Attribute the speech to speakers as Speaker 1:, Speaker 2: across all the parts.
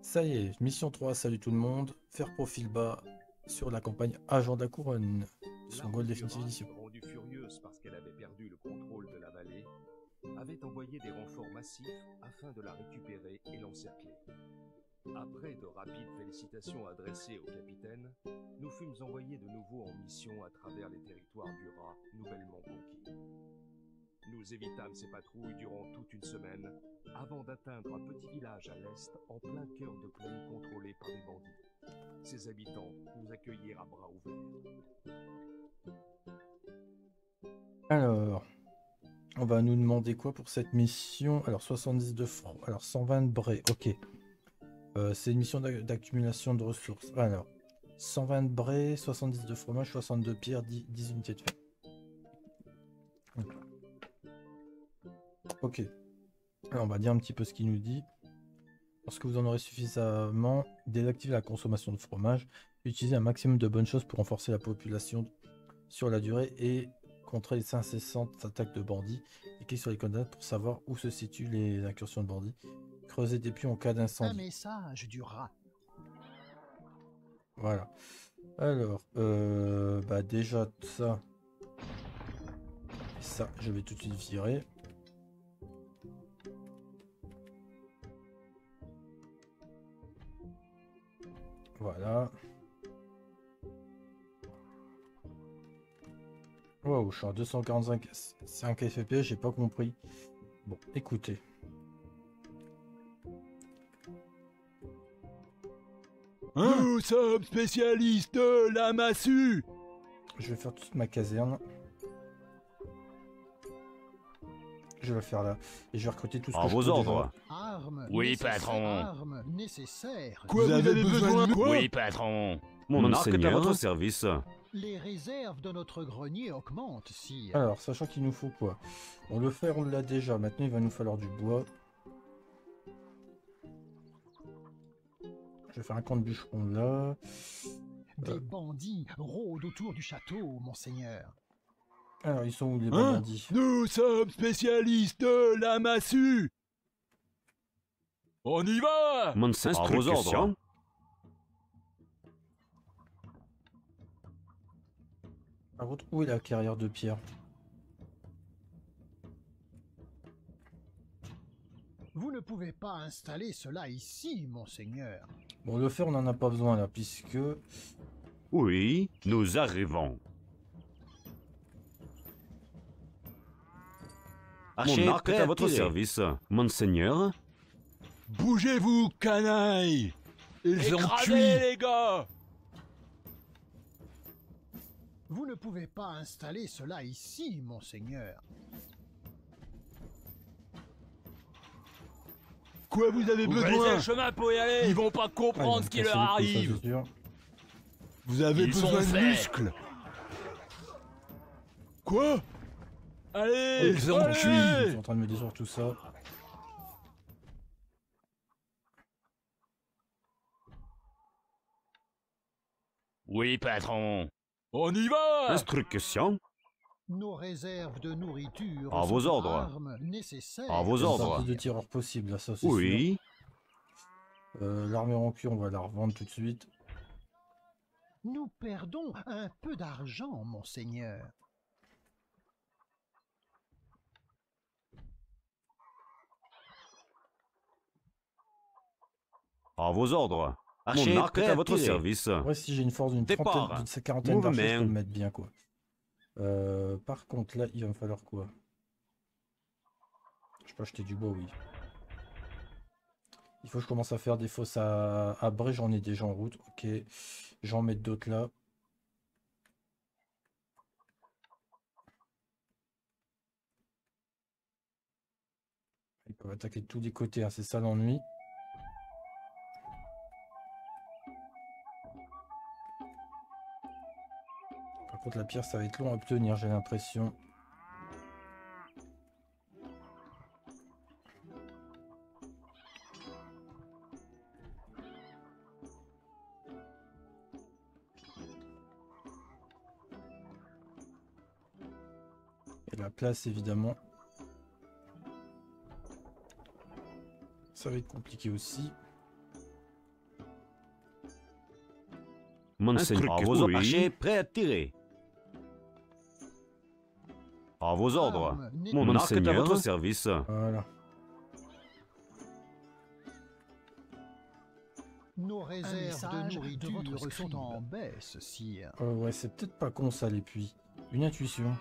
Speaker 1: Ça y est, mission 3, salut tout le monde. Faire profil bas sur la campagne Agent de la Couronne. Son goal définitive édition.
Speaker 2: rendue furieuse parce qu'elle avait perdu le contrôle de la vallée, avait envoyé des renforts massifs afin de la récupérer et l'encercler. Après de rapides félicitations adressées au capitaine, nous fûmes envoyés de nouveau en mission à travers les territoires du rat nouvellement conquis. Nous évitâmes ces patrouilles durant toute une semaine, avant d'atteindre un petit village à l'est, en plein cœur de plaine contrôlé par des bandits. Ses habitants nous accueillirent à bras ouverts.
Speaker 1: Alors, on va nous demander quoi pour cette mission? Alors, 70 de francs. Alors, 120 de. Ok. Euh, c'est une mission d'a- d'accumulation de ressources. Alors, 120 de bray, 70 de fromage, 62 pierres, 10, 10 unités de fer. Ok. Alors, on va dire un petit peu ce qu'il nous dit. Lorsque vous en aurez suffisamment, désactivez la consommation de fromage. Utilisez un maximum de bonnes choses pour renforcer la population sur la durée et contrer les incessantes attaques de bandits. Cliquez sur les coordonnées pour savoir où se situent les incursions de bandits. Creusez des puits en cas
Speaker 3: Un
Speaker 1: d'incendie.
Speaker 3: message du rat.
Speaker 1: Voilà. Alors, euh, bah déjà ça. Et ça, je vais tout de suite virer. Voilà. Wow, je suis à 245 5 FPS, j'ai pas compris. Bon, écoutez.
Speaker 4: Nous sommes spécialistes de la massue
Speaker 1: Je vais faire toute ma caserne. Je vais la faire là. Et je vais recruter tout ce
Speaker 5: À
Speaker 1: que je
Speaker 5: vos
Speaker 1: peux
Speaker 5: ordres.
Speaker 3: Armes.
Speaker 5: Oui, patron.
Speaker 3: Nécessaires.
Speaker 4: Quoi, vous, avez, besoin de quoi
Speaker 5: Oui, patron. Mon arc est à votre service.
Speaker 3: Les réserves de notre grenier augmentent, sire.
Speaker 1: Alors, sachant qu'il nous faut quoi Bon, le fer, on l'a déjà. Maintenant, il va nous falloir du bois. Je vais faire un camp de bûcheron là.
Speaker 3: Des bandits rôdent autour du château, monseigneur.
Speaker 1: Alors, ils sont où les
Speaker 4: Hein
Speaker 1: bandits?
Speaker 4: Nous sommes spécialistes de la massue On y va
Speaker 5: À vos ordres.
Speaker 1: Par contre, où est la carrière de pierre
Speaker 3: Vous ne pouvez pas installer cela ici, monseigneur.
Speaker 1: Bon, le fer, on n'en a pas besoin là, puisque...
Speaker 5: Oui, nous arrivons. Mon arc est à votre service. Monseigneur,
Speaker 4: Bougez-vous, canaille Ils ont cuit les gars
Speaker 3: Vous ne pouvez pas installer cela ici, monseigneur.
Speaker 4: Quoi vous avez
Speaker 6: Vous
Speaker 4: besoin
Speaker 6: le chemin pour y aller. Ils vont pas comprendre ce qui leur
Speaker 1: ça,
Speaker 6: arrive.
Speaker 4: Vous avez
Speaker 6: Ils
Speaker 4: besoin de
Speaker 6: faits.
Speaker 4: muscles Quoi?
Speaker 6: Allez,
Speaker 4: Ils ont cuit.
Speaker 1: Ils sont en train de me détruire tout ça.
Speaker 5: Oui, patron.
Speaker 4: On y va
Speaker 5: Instruction.
Speaker 3: Nos réserves de nourriture
Speaker 5: À vos ordres.
Speaker 3: armes nécessaires.
Speaker 5: À vos ordres.
Speaker 1: de tireurs possibles, là, ça c'est
Speaker 5: Oui.
Speaker 1: Euh, L'armure en cuir, on va la revendre tout de suite.
Speaker 3: Nous perdons un peu d'argent, monseigneur.
Speaker 5: À vos ordres.
Speaker 6: Archer
Speaker 5: Mon arc est à votre service.
Speaker 1: Ouais, si j'ai une force d'une trentaine, d'une quarantaine d'archers, je peux me mettre bien, quoi. Euh, par contre, là, il va me falloir quoi? Je peux acheter du bois, oui. Il faut que je commence à faire des fosses à, à Bray, j'en ai déjà en route. Ok, j'en mets d'autres là. Ils peuvent attaquer de tous les côtés, hein, c'est ça l'ennui. Contre, la pierre, ça va être long à obtenir, j'ai l'impression. Et la place, évidemment. Ça va être compliqué aussi.
Speaker 5: Monseigneur, vos ordres. Archer prêt à tirer. À vos ordres.
Speaker 3: Armes né-
Speaker 5: Mon arc est à votre service.
Speaker 1: Voilà.
Speaker 3: Nos réserves de
Speaker 7: de
Speaker 3: nourriture
Speaker 7: votre
Speaker 3: sont en baisse, sire.
Speaker 1: Euh, ouais, c'est peut-être pas con ça, les puits. Une intuition.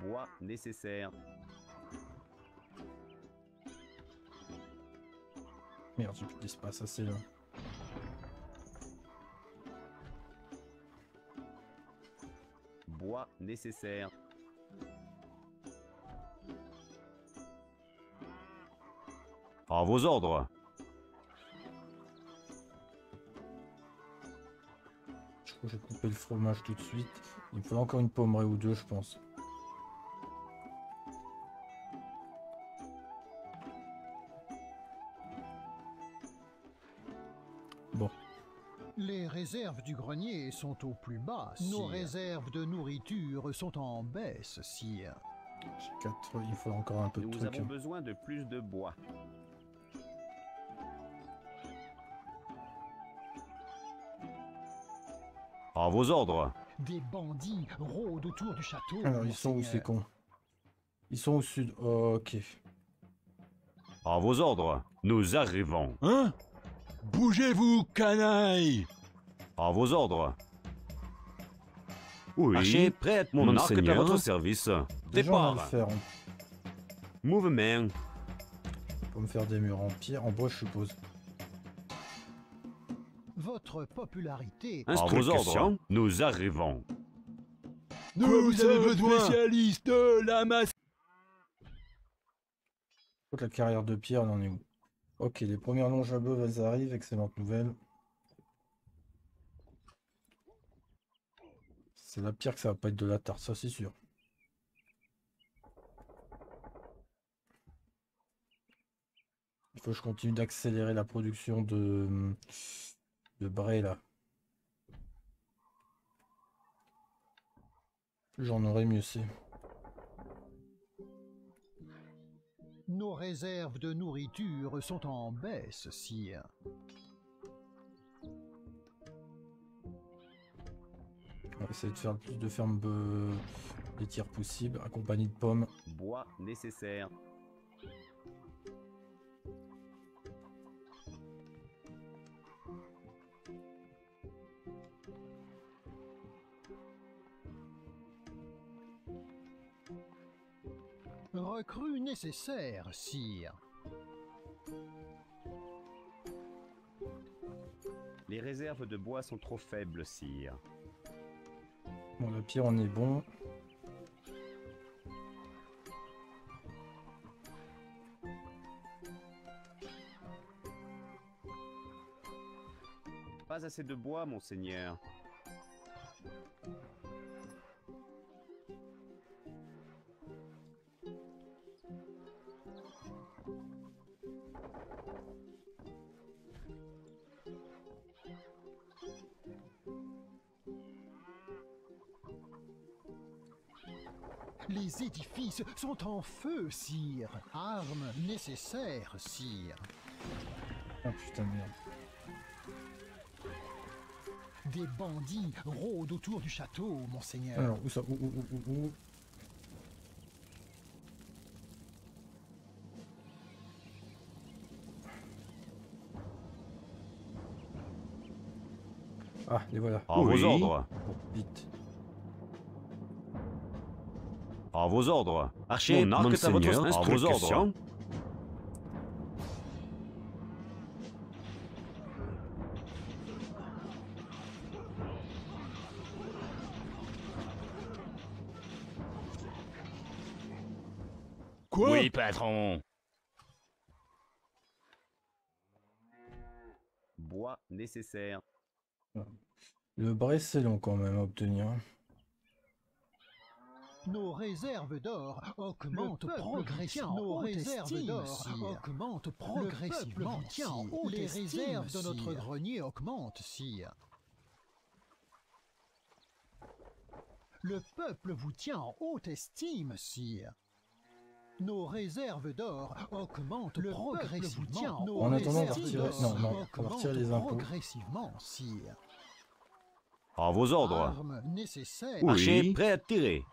Speaker 5: Bois nécessaire.
Speaker 1: Merde, j'ai plus d'espace assez là.
Speaker 5: Nécessaire. À vos ordres.
Speaker 1: Je couper le fromage tout de suite. Il me faut encore une pommeraie ou deux, je pense.
Speaker 3: Réserves du grenier sont au plus bas. Nos
Speaker 7: sire.
Speaker 3: réserves de nourriture sont en baisse, sire.
Speaker 1: j'ai quatre. Il faut encore un peu de
Speaker 5: Nous
Speaker 1: trucs.
Speaker 5: avons besoin de plus de bois. À vos ordres.
Speaker 3: Des bandits rôdent autour du château.
Speaker 1: Alors, ils sont où ces cons Ils sont au sud. ok.
Speaker 5: À vos ordres. Nous arrivons.
Speaker 4: Hein? Bougez-vous, canaille
Speaker 5: À vos ordres. Oui.
Speaker 8: Archer prêt à
Speaker 5: Mon arc est à votre service.
Speaker 1: Déjà, on
Speaker 5: Départ.
Speaker 1: faire. hein.
Speaker 5: Mouvement.
Speaker 1: Pour me faire des murs en pierre, en bois, je suppose.
Speaker 3: Votre popularité
Speaker 5: À vos ordres. Nous arrivons.
Speaker 4: Nous sommes
Speaker 6: besoin
Speaker 4: spécialistes de la masse.
Speaker 1: Toute la carrière de pierre, on en est où? Ok, les premières longes à arrivent. Excellente nouvelle. C'est la pierre que ça va pas être de la tarte, ça c'est sûr. Il faut que je continue d'accélérer la production de, de là. J'en aurai mieux c'est.
Speaker 3: Nos réserves de nourriture sont en baisse, sire.
Speaker 1: Essayer de faire le plus de fermes euh, laitières possible, accompagnées de pommes.
Speaker 5: Bois nécessaire.
Speaker 3: Recrue nécessaire, sire.
Speaker 5: Les réserves de bois sont trop faibles, sire.
Speaker 1: Bon, la pierre, on est bon.
Speaker 5: Pas assez de bois, monseigneur.
Speaker 3: Les édifices sont en feu, sire. Armes nécessaires, sire.
Speaker 1: Ah putain de merde.
Speaker 3: Des bandits rôdent autour du château, monseigneur.
Speaker 1: Alors, où ça Où, où, où, où, où Ah, les voilà.
Speaker 5: À
Speaker 8: Oui.
Speaker 5: vos ordres.
Speaker 1: Bon, vite.
Speaker 5: À vos ordres.
Speaker 8: Archer,
Speaker 5: Mon arc à votre
Speaker 8: Monseigneur,
Speaker 5: à vos ordres.
Speaker 4: Quoi?
Speaker 6: Oui, patron.
Speaker 5: Bois nécessaire.
Speaker 1: Le Bray, c'est long quand même à obtenir.
Speaker 3: Nos réserves d'or augmentent
Speaker 7: Le peuple
Speaker 3: progressivement.
Speaker 7: vous tient en
Speaker 3: Nos réserves d'or augmentent progressivement.
Speaker 7: vous tient en
Speaker 3: sire.
Speaker 7: haute
Speaker 3: Les
Speaker 7: estime,
Speaker 3: réserves de notre
Speaker 7: sire.
Speaker 3: grenier augmentent, sire. Le peuple vous tient en haute estime, sire. Nos réserves d'or augmentent progressivement. Nos
Speaker 1: En attendant, on va retirer-
Speaker 3: d'or
Speaker 1: non, non, on va retirer les
Speaker 3: augmentent
Speaker 1: impôts.
Speaker 3: Progressivement, sire.
Speaker 5: À vos ordres.
Speaker 7: Archer prêt à tirer.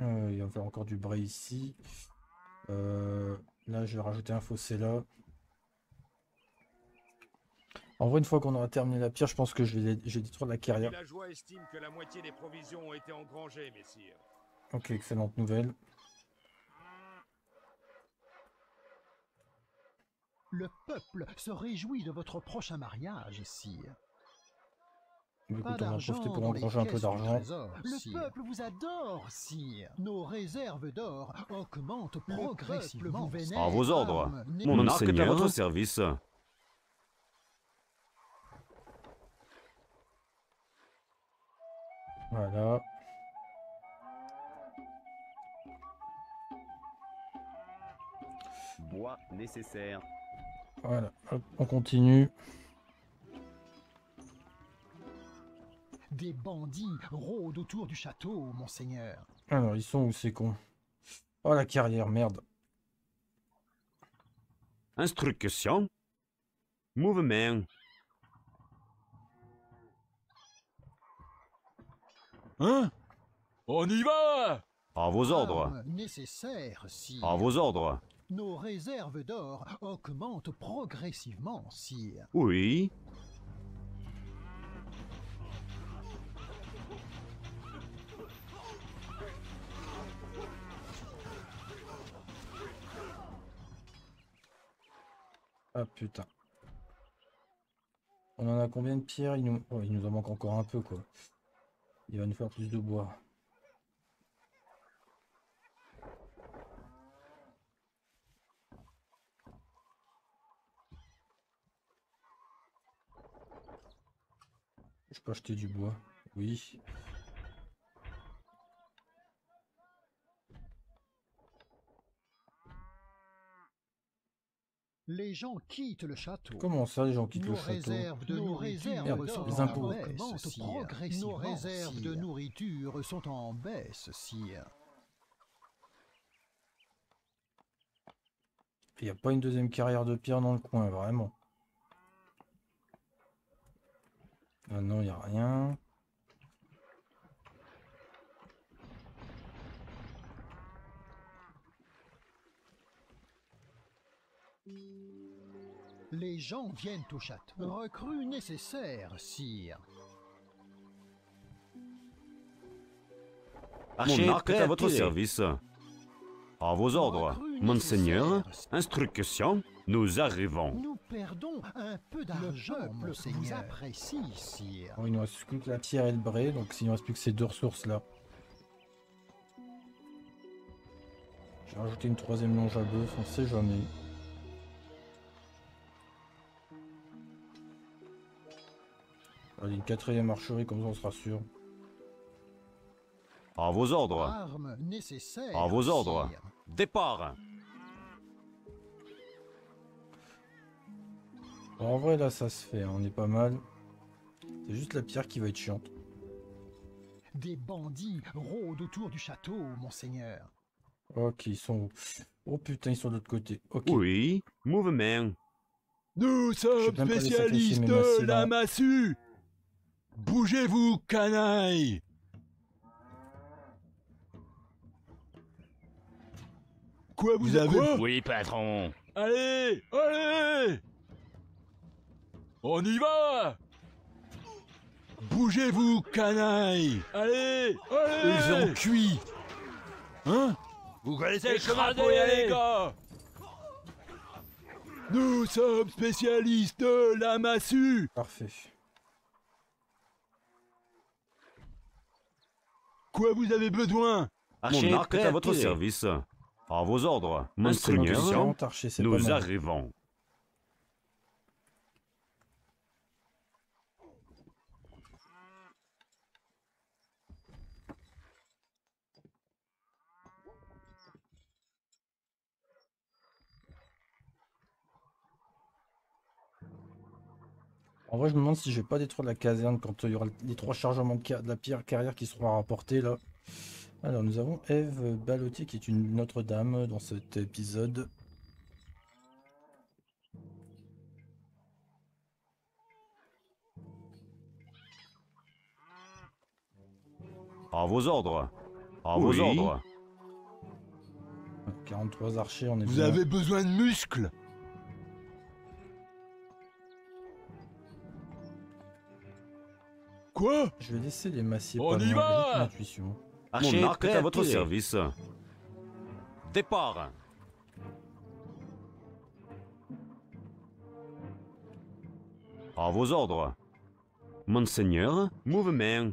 Speaker 1: Euh, il va falloir encore du bray ici. Euh, là, je vais rajouter un fossé là. En vrai, une fois qu'on aura terminé la pierre, je pense que je vais, je vais détruire la carrière.
Speaker 2: villageois estiment que la moitié des provisions ont été engrangées, messire.
Speaker 1: Ok, excellente nouvelle.
Speaker 3: Le peuple se réjouit de votre prochain mariage, sire.
Speaker 1: Écoute,
Speaker 3: Pas
Speaker 1: on va en
Speaker 3: d'argent
Speaker 1: pour engranger un peu d'argent.
Speaker 3: Le peuple vous adore, sire. Nos réserves d'or augmentent progressivement.
Speaker 5: À vos ordres.
Speaker 3: Mon
Speaker 5: arc est à votre service.
Speaker 1: Voilà.
Speaker 7: Bois nécessaire.
Speaker 1: Voilà. Hop, on continue.
Speaker 3: Des bandits rôdent autour du château, monseigneur.
Speaker 1: Alors, ils sont où ces cons? Oh, la carrière, merde.
Speaker 5: Instruction. Mouvement.
Speaker 6: Hein? On y va
Speaker 5: À vos ordres.
Speaker 3: Armes nécessaires, sire.
Speaker 5: À vos ordres.
Speaker 3: Nos réserves d'or augmentent progressivement, sire.
Speaker 5: Oui.
Speaker 1: Ah putain. On en a combien de pierres? Il nous... oh, il nous en manque encore un peu quoi. Il va nous faire plus de bois. Je peux acheter du bois. Oui.
Speaker 3: Les gens quittent le château.
Speaker 1: Comment ça les gens quittent
Speaker 3: Nos
Speaker 1: le château
Speaker 3: réserves de
Speaker 1: Nos
Speaker 3: nourriture
Speaker 1: réserves
Speaker 3: sont
Speaker 1: les
Speaker 3: en
Speaker 1: impôts.
Speaker 3: baisse, sire. Nos réserves de nourriture sont en baisse, sire.
Speaker 1: Il n'y a pas une deuxième carrière de pierre dans le coin, vraiment. Ah non, il n'y a rien.
Speaker 3: Les gens viennent au château. Recrues nécessaires, sire.
Speaker 5: Mon arc
Speaker 7: prêt
Speaker 5: est à votre service. À vos ordres. Monseigneur. Instruction. Nous arrivons.
Speaker 3: Nous perdons un peu d'argent,
Speaker 8: peuple
Speaker 3: monseigneur.
Speaker 8: vous
Speaker 3: apprécie, sire.
Speaker 1: Bon, il nous reste plus que la pierre et le bray, donc s'il ne reste plus que ces deux ressources là. J'ai rajouté une troisième longe à bœuf, on sait jamais. Allez, une quatrième archerie, comme ça on sera sûr.
Speaker 5: À vos ordres. À vos ordres.
Speaker 3: sire.
Speaker 5: Départ.
Speaker 1: Bon, en vrai, là, ça se fait, hein, on est pas mal. C'est juste la pierre qui va être chiante.
Speaker 3: Des bandits rôdent autour du château, monseigneur.
Speaker 1: Ok, ils sont où? Oh putain, ils sont de l'autre côté. Ok.
Speaker 5: Oui. Mouvement.
Speaker 6: Nous sommes spécialistes de la
Speaker 1: là.
Speaker 6: massue Bougez-vous, canaille! Quoi, vous avez
Speaker 4: Oui, patron.
Speaker 6: Allez Allez! On y va! Bougez-vous, canaille! Allez Allez!
Speaker 4: Ils ont cuit.
Speaker 6: Hein?
Speaker 4: Vous connaissez le chemin pour y aller
Speaker 6: gars! Nous sommes spécialistes de la massue!
Speaker 1: Parfait.
Speaker 6: Quoi vous avez besoin?
Speaker 7: Archer
Speaker 5: Mon arc est à votre service. À vos ordres. Monseigneur. Nous arrivons.
Speaker 1: En vrai, je me demande si je vais pas détruire la caserne quand il y aura les trois chargements de, de la pierre carrière qui seront rapportés là. Alors, nous avons Eve Balotier qui est une Notre-Dame dans cet épisode.
Speaker 5: À vos ordres. À vos ordres.
Speaker 1: 43 archers, on est
Speaker 6: Vous
Speaker 1: bien.
Speaker 6: avez besoin de muscles Quoi
Speaker 1: Je vais laisser les massiers
Speaker 6: On
Speaker 1: pas
Speaker 6: y va
Speaker 1: avec l'intuition.
Speaker 5: Mon arc est à votre
Speaker 7: tirer.
Speaker 5: service. Départ. À vos ordres. Monseigneur,
Speaker 7: Mouvement.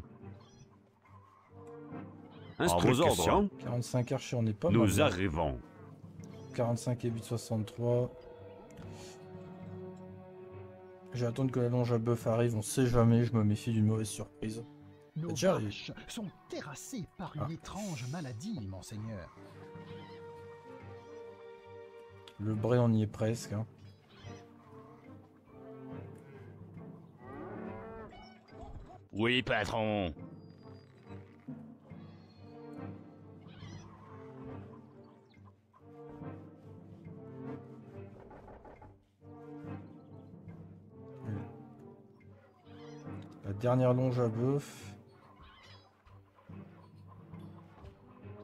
Speaker 5: à vos ordres.
Speaker 7: Instruction.
Speaker 1: 45 archers, on est pas
Speaker 5: Nous
Speaker 1: mal.
Speaker 5: arrivons.
Speaker 1: 45 et 863. Je vais attendre que la longe à bœuf arrive, on sait jamais, je me méfie d'une mauvaise surprise.
Speaker 3: Nos
Speaker 1: Déjà,
Speaker 3: vaches sont terrassées par une
Speaker 1: Ah.
Speaker 3: étrange maladie, monseigneur.
Speaker 1: Le bray, on y est presque. hein.
Speaker 4: Oui, patron.
Speaker 1: Dernière longe à bœuf.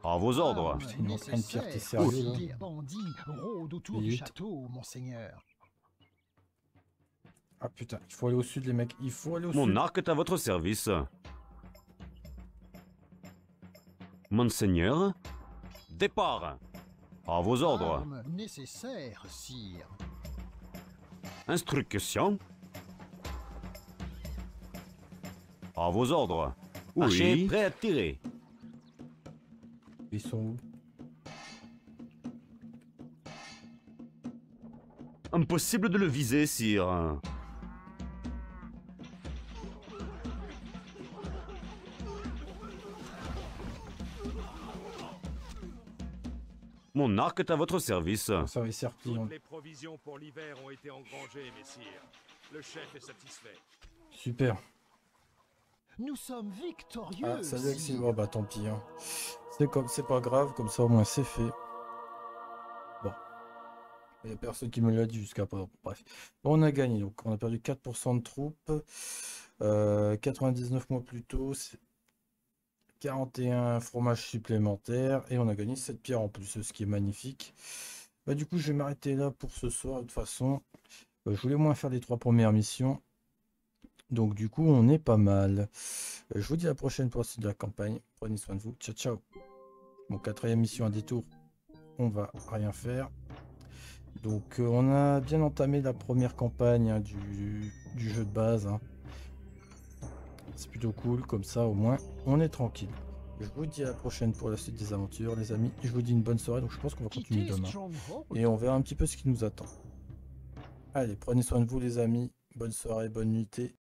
Speaker 5: À vos ordres.
Speaker 3: Armes
Speaker 1: Putain, il manque un de pierre, t'es
Speaker 3: nécessaires
Speaker 1: sérieux, là
Speaker 3: si Les bandits rôdent autour du
Speaker 1: Vite.
Speaker 3: château, monseigneur.
Speaker 1: Ah putain, il faut aller au sud les mecs, il faut aller au
Speaker 5: Mon
Speaker 1: sud.
Speaker 5: arc est à votre service. Monseigneur, départ. À vos ordres.
Speaker 3: Sire.
Speaker 5: Instruction. À vos ordres.
Speaker 7: Archer
Speaker 5: Oui.
Speaker 7: prêt à tirer.
Speaker 1: Ils sont où
Speaker 5: Impossible de le viser, sire. Mon arc est à votre service.
Speaker 1: On-
Speaker 2: Toutes les provisions pour l'hiver ont été engrangées, messire. Le chef est satisfait.
Speaker 1: Super.
Speaker 3: Nous sommes victorieux.
Speaker 1: Ah, salut
Speaker 3: sire.
Speaker 1: Oh bah tant pis. hein. C'est comme, c'est pas grave, comme ça au moins c'est fait. Bon. Il y a personne qui me l'a dit jusqu'à présent. Bref. Bon, on a gagné, donc on a perdu 4% de troupes. Euh, 99 mois plus tôt, c'est 41 fromages supplémentaires. Et on a gagné 7 pierres en plus, ce qui est magnifique. Bah, du coup, je vais m'arrêter là pour ce soir. De toute façon, Euh, je voulais au moins faire les trois premières missions. Donc du coup, on est pas mal. Euh, Je vous dis à la prochaine pour la suite de la campagne. Prenez soin de vous. Ciao, ciao. Bon, quatrième mission à détour. On va rien faire. Donc, euh, on a bien entamé la première campagne hein, du, du jeu de base. hein. C'est plutôt cool. Comme ça, au moins, on est tranquille. Je vous dis à la prochaine pour la suite des aventures, les amis. Je vous dis une bonne soirée. Donc, je pense qu'on va continuer demain. Et on verra un petit peu ce qui nous attend. Allez, prenez soin de vous, les amis. Bonne soirée, bonne nuitée.